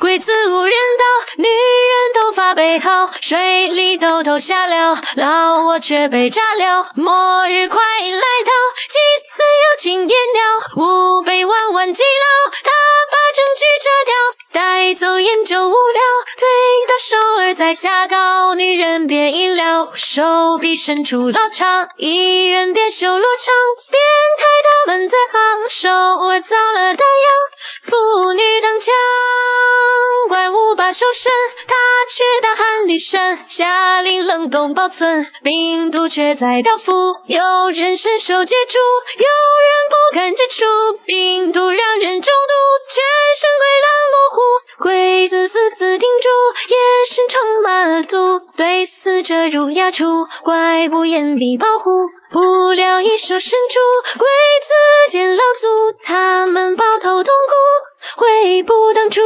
鬼子无人道，女人头发被薅，水里偷偷下了，老我却被炸了。末日快来到，祭祀有情点了，吾辈万万计劳，他把证据遮掉，带走研究无聊，推到首尔再下高，女人别医疗，手臂伸出老长，医院别修罗场，变态他们在行，首尔遭了大物把手伸，他却大喊女神，下令冷冻保存，病毒却在漂浮。有人伸手接住，有人不敢接触，病毒让人中毒，全身溃烂模糊。鬼子死死盯住，眼神充满恶毒，对死者如鸦雏，怪物眼皮保护。不料一手伸出，鬼子见老祖，他们抱头痛哭。悔不当初。